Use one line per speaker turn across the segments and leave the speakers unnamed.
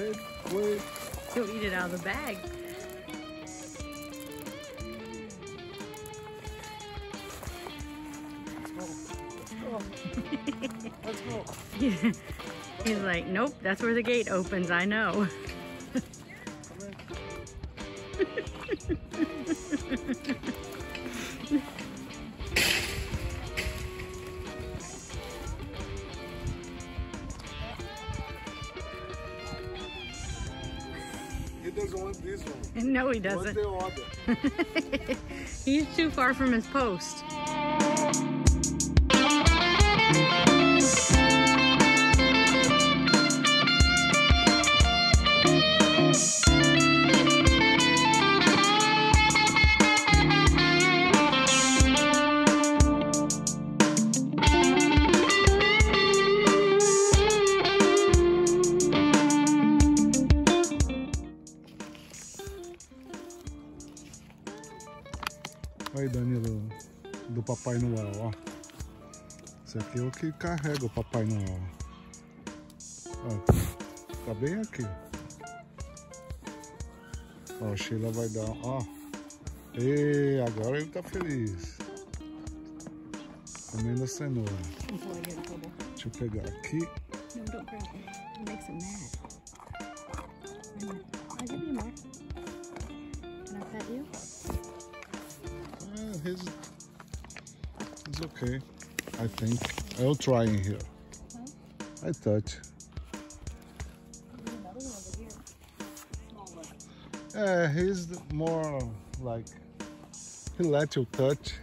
Wait, wait.
He'll eat it out of the bag.
Let's go.
He's like, nope, that's where the gate opens. I know.
Come in. He doesn't want this one.
no, he doesn't. He's too far from his post.
Aí, Danilo, do Papai Noel, ó. Esse aqui é o que carrega o Papai Noel. Ó, tá bem aqui. Ó, a Sheila vai dar, ó. E agora ele tá feliz. Comendo a cenoura.
I.
Deixa eu pegar aqui.
No, don't grab it. It makes him mad. I'll give you more.
Uh, his, it's okay. I think. I'll try in here. I touch.
There's another one over here. Small one.
Yeah, he's more like he let you touch.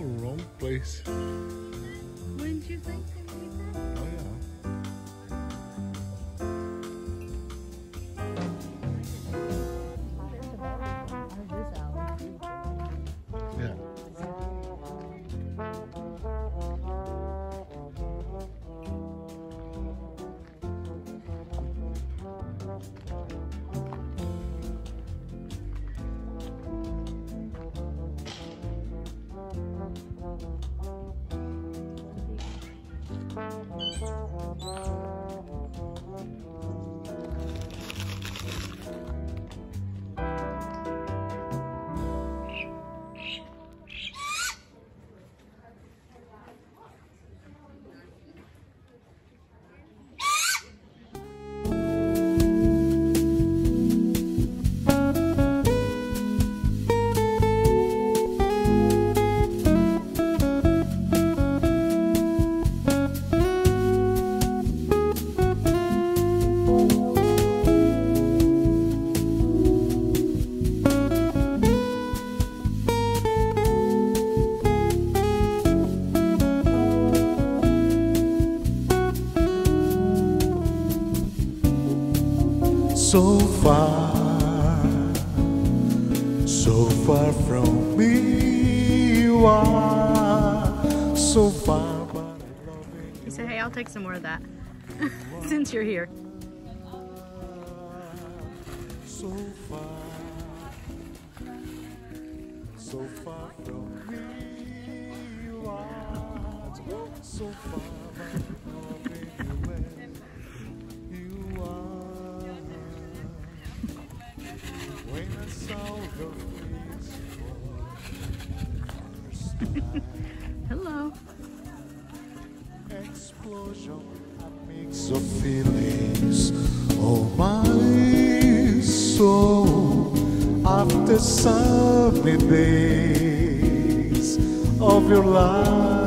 Wrong place.
Wouldn't you think
Bye.
so far, so far from me.
You are so far.
You say, hey, I'll take some more of that since you're here.
So far, so far from me. You are so far. Of feelings oh my soul after sunny days of your life